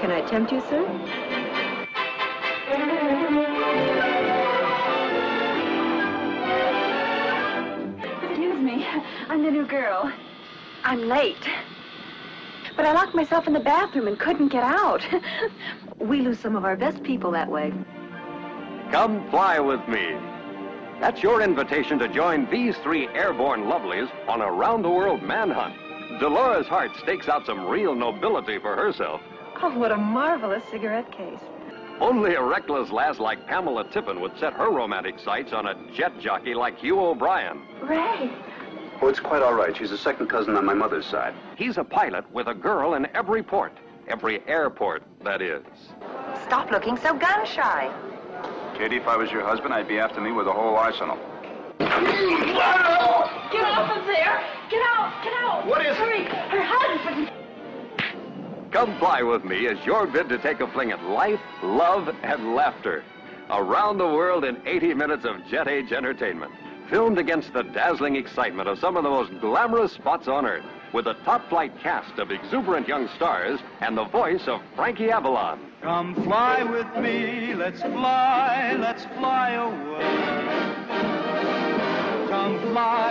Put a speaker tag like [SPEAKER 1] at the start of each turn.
[SPEAKER 1] Can I tempt you, sir?
[SPEAKER 2] Excuse me. I'm the new girl. I'm late. But I locked myself in the bathroom and couldn't get out.
[SPEAKER 1] We lose some of our best people that way.
[SPEAKER 3] Come fly with me. That's your invitation to join these three airborne lovelies on a round-the-world manhunt. Dolores Hart stakes out some real nobility for herself.
[SPEAKER 1] Oh, what a marvelous cigarette case.
[SPEAKER 3] Only a reckless lass like Pamela Tiffin would set her romantic sights on a jet jockey like Hugh O'Brian.
[SPEAKER 2] Ray.
[SPEAKER 4] Oh, it's quite all right. She's a second cousin on my mother's side.
[SPEAKER 3] He's a pilot with a girl in every port. Every airport, that is.
[SPEAKER 2] Stop looking so gun-shy.
[SPEAKER 4] Katie, if I was your husband, I'd be after me with a whole arsenal.
[SPEAKER 2] Get off of there!
[SPEAKER 3] Come fly with me as your bid to take a fling at life, love, and laughter. Around the world in 80 minutes of jet age entertainment. Filmed against the dazzling excitement of some of the most glamorous spots on Earth. With a top flight cast of exuberant young stars and the voice of Frankie Avalon.
[SPEAKER 5] Come fly with me, let's fly, let's fly away. Come fly